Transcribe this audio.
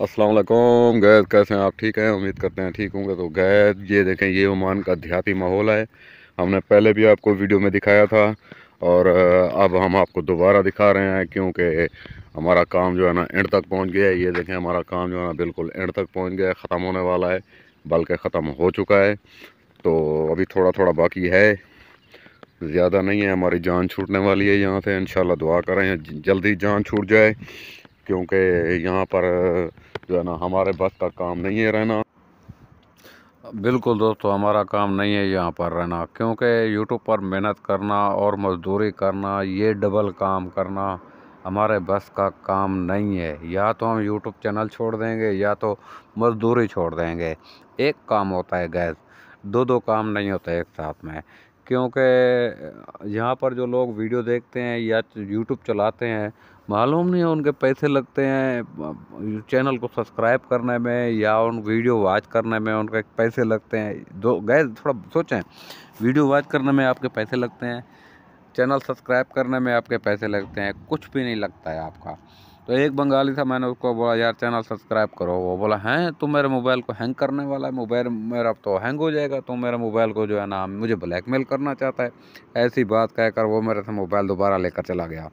अस्सलाम गैद कैसे हैं आप? ठीक हैं? उम्मीद करते हैं ठीक होंगे। तो गैद ये देखें, ये ओमान का देहाती माहौल है। हमने पहले भी आपको वीडियो में दिखाया था और अब हम आपको दोबारा दिखा रहे हैं क्योंकि हमारा काम जो है ना एंड तक पहुँच गया है। ये देखें, हमारा काम जो है ना बिल्कुल एंड तक पहुँच गया है, ख़त्म होने वाला है, बल्कि ख़त्म हो चुका है। तो अभी थोड़ा थोड़ा बाकी है। ज़्यादा नहीं है, हमारी जान छूटने वाली है यहाँ से। इन दुआ करें, जल्दी जान छूट जाए। क्योंकि यहाँ पर, जो है ना, हमारे बस का काम नहीं है रहना। बिल्कुल दोस्तों, हमारा काम नहीं है यहाँ पर रहना, क्योंकि यूट्यूब पर मेहनत करना और मज़दूरी करना, ये डबल काम करना हमारे बस का काम नहीं है। या तो हम यूट्यूब चैनल छोड़ देंगे, या तो मज़दूरी छोड़ देंगे। एक काम होता है, गैस दो दो काम नहीं होता एक साथ में, क्योंकि यहाँ पर जो लोग वीडियो देखते हैं या यूट्यूब चलाते हैं मालूम नहीं है उनके पैसे लगते हैं चैनल को सब्सक्राइब करने में या उन वीडियो वॉच करने में उनके पैसे लगते हैं। दो गए थोड़ा सोचें, वीडियो वॉच करने में आपके पैसे लगते हैं, चैनल सब्सक्राइब करने में आपके पैसे लगते हैं, कुछ भी नहीं लगता है आपका। तो एक बंगाली था, मैंने उसको बोला, यार, चैनल सब्सक्राइब करो। वो बोला, हैं? तुम मेरे मोबाइल को हैंग करने वाला है, मोबाइल मेरा तो हैंग हो जाएगा तुम मेरे मोबाइल को जो है ना, मुझे ब्लैकमेल करना चाहता है। ऐसी बात कहकर वो मेरे से मोबाइल दोबारा लेकर चला गया।